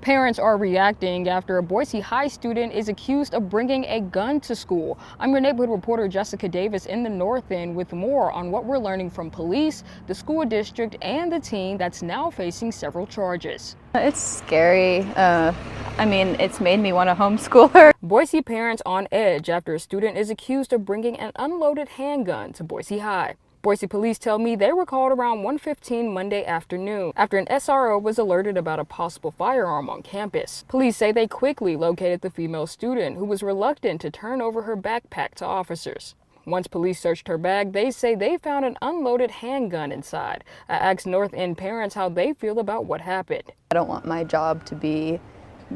Parents are reacting after a Boise High student is accused of bringing a gun to school. I'm your neighborhood reporter Jessica Davis in the North End with more on what we're learning from police, the school district, and the teen that's now facing several charges. It's scary. Uh, I mean, it's made me want to homeschool her. Boise parents on edge after a student is accused of bringing an unloaded handgun to Boise High. Boise police tell me they were called around 1.15 Monday afternoon after an SRO was alerted about a possible firearm on campus. Police say they quickly located the female student who was reluctant to turn over her backpack to officers. Once police searched her bag, they say they found an unloaded handgun inside. I asked North End parents how they feel about what happened. I don't want my job to be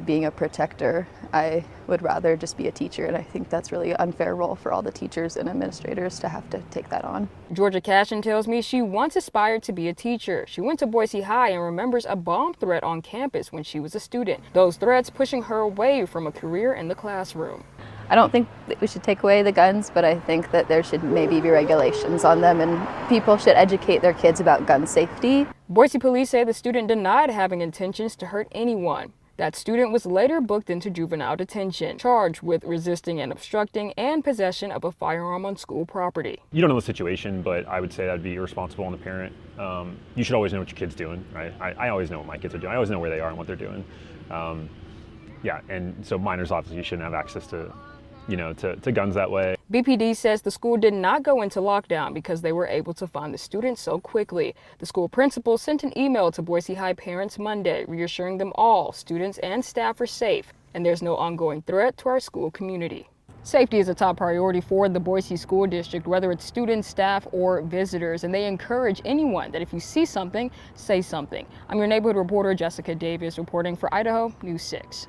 being a protector. I would rather just be a teacher, and I think that's really an unfair role for all the teachers and administrators to have to take that on. Georgia Cashin tells me she once aspired to be a teacher. She went to Boise High and remembers a bomb threat on campus when she was a student. Those threats pushing her away from a career in the classroom. I don't think that we should take away the guns, but I think that there should maybe be regulations on them and people should educate their kids about gun safety. Boise police say the student denied having intentions to hurt anyone. That student was later booked into juvenile detention, charged with resisting and obstructing and possession of a firearm on school property. You don't know the situation, but I would say that'd be irresponsible on the parent. Um, you should always know what your kid's doing, right? I, I, always know what my kids are doing. I always know where they are and what they're doing. Um, yeah, and so minors obviously shouldn't have access to you know, to, to guns that way. BPD says the school did not go into lockdown because they were able to find the students so quickly. The school principal sent an email to Boise High parents Monday, reassuring them all students and staff are safe and there's no ongoing threat to our school community. Safety is a top priority for the Boise School District, whether it's students, staff, or visitors, and they encourage anyone that if you see something, say something. I'm your neighborhood reporter, Jessica Davis, reporting for Idaho News 6.